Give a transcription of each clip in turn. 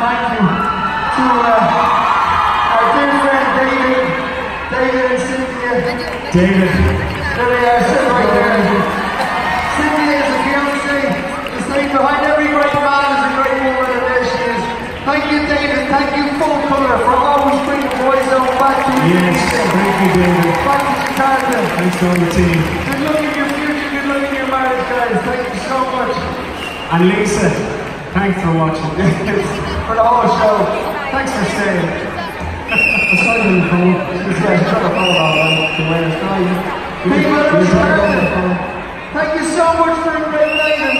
thank you to uh, our dear friend David, David and Cynthia. David. There they are, sitting right there. Cynthia is a fiance. The same behind every great man is a great woman, and there she is. Thank you, David. Thank you, Full Colour, for always bringing Boyzone back to Yes, thank you, David. Back to Jakarta. Thanks to all the team. Good luck in your future. Good luck in your marriage, guys. Thank you so much And Lisa, thanks for watching. for the whole show. Thanks for staying. I saw you the. This guy's trying to follow on the way it's going. You People were- are you were trying to go on the starting. phone. Thank you so much for a great night. And.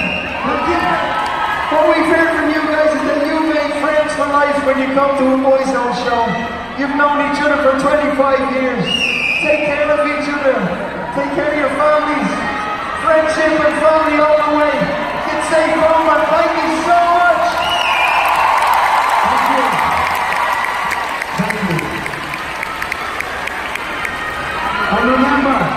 What we've heard from you guys is that you make friends for life when you come to a Boyzone show. You've known each other for 25 years. Take care of each other. Take care of your families. Friendship and family all the way. Get safe home and thank you And remember,